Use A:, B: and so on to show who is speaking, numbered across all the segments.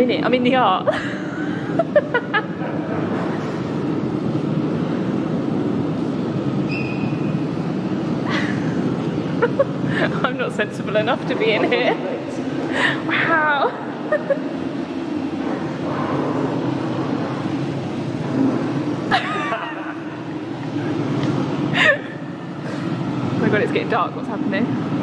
A: in it. I'm in the art. I'm not sensible enough to be in here. Wow. oh my god, it's getting dark. What's happening?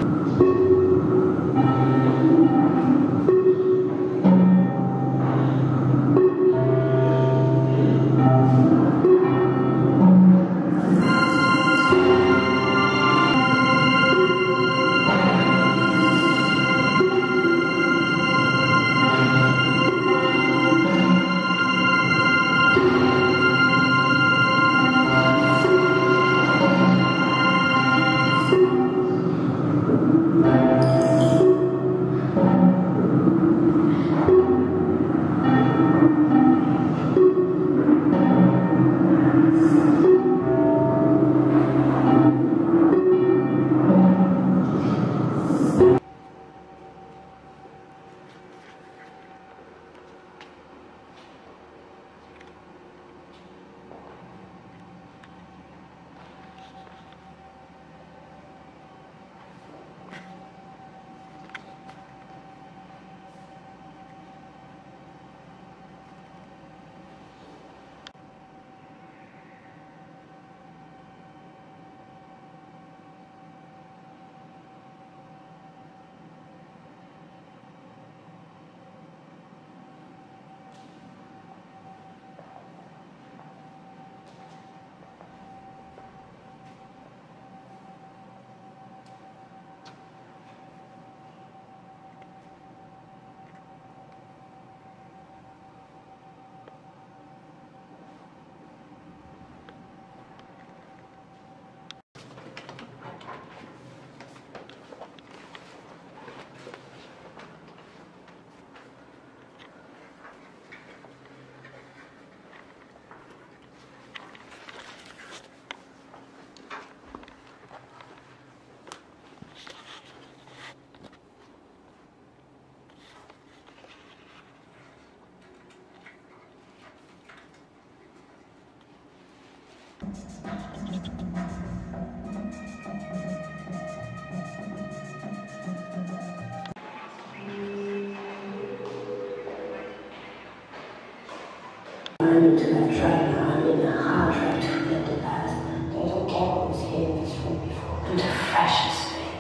B: Moment to that I'm in a hard drive to remember that. They don't get what was here in this room before. And the freshest thing,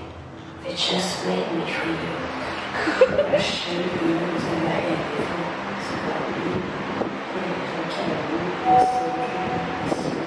B: they just made me feel fresh and rooms in my head before. So that we, we can get a we're so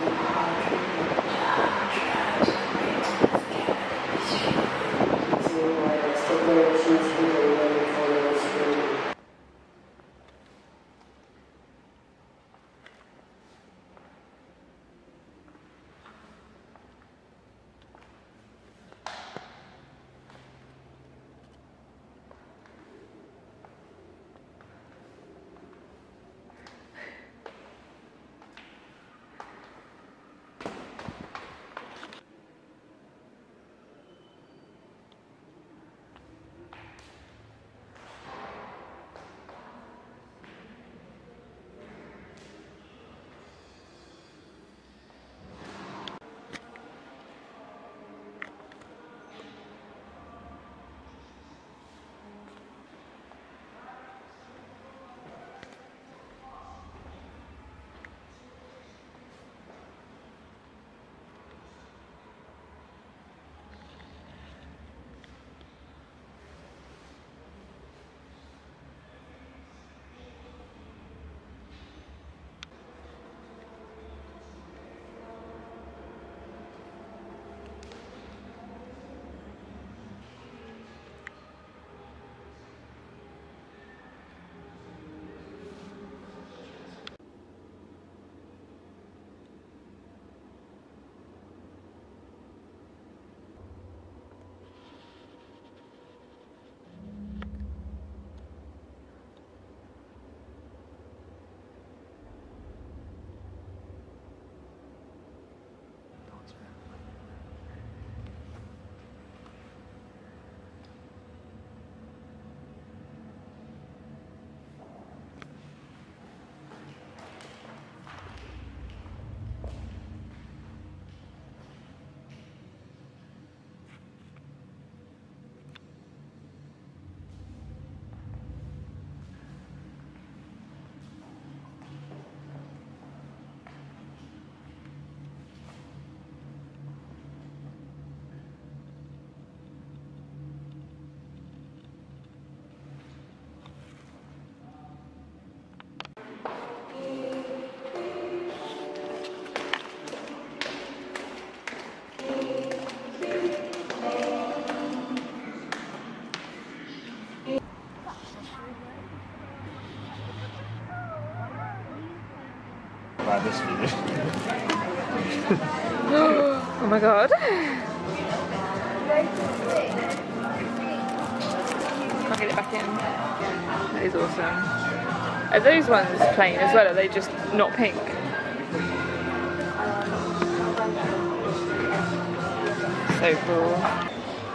A: my god. I'll get it back in. That is awesome. Are those ones plain as well? Are they just not pink? So cool.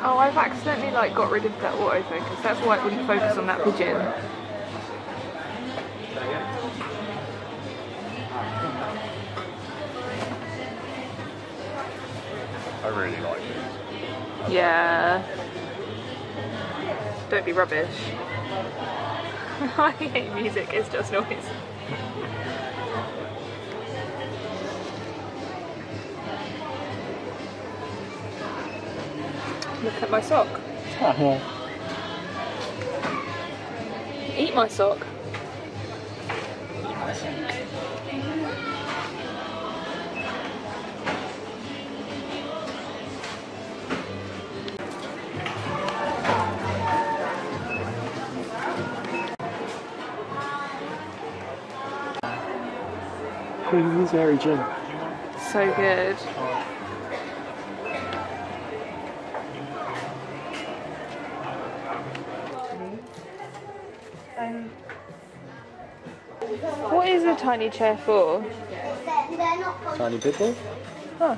A: Oh, I've accidentally like got rid of that autofocus. That's why it wouldn't focus on that pigeon.
C: I really like it.
A: Yeah. Don't be rubbish. I hate music, it's just noise. Look at my sock. Eat my sock.
C: Who's Mary Jane?
A: So good. What is a tiny chair for?
C: Tiny people?
A: Huh.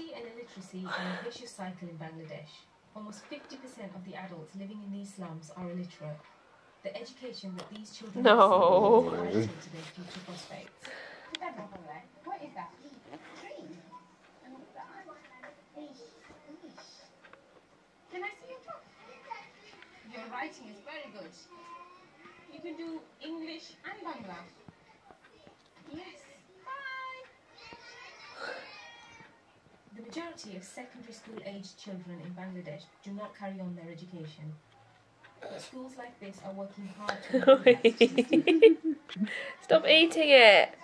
D: Poverty and illiteracy are a vicious cycle in Bangladesh. Almost 50% of the adults living in these slums are illiterate. The education that these children
A: No.
D: receive is vital to their future prospects.
E: What is that? Tree. And what's that? Fish. Fish. Can I see your book? Your writing is very good. You can do English and Bangla.
D: Majority of secondary school aged children in Bangladesh do not carry on their education. But Schools like this are working hard to
A: Stop eating it.